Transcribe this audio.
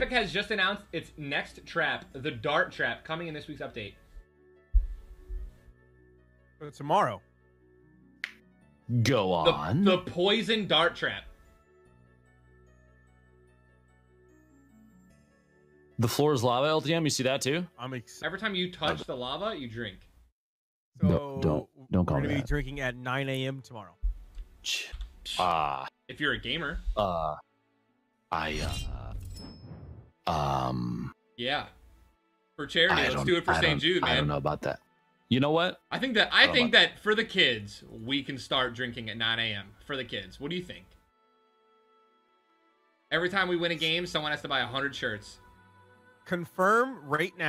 Epic has just announced its next trap, the Dart Trap, coming in this week's update. Uh, Tomorrow. Go The, on. the Poison Dart Trap. The floor is lava, LTM. You see that too? I'm excited. Every time you touch the lava, you drink. So No, don't- don't call we're me gonna be that. drinking at 9 a.m. tomorrow. Ch- Ah, If you're a gamer, uh, I, uh, um, yeah. For charity, I let's don't, it for I St. don't- Jude, I don't man. know about that. You know what? I think that I don't think know. that for the kids, we can start drinking at 9 a.m. for the kids. What do you think? Every time we win a game, someone has to buy 100 shirts. Confirm right now.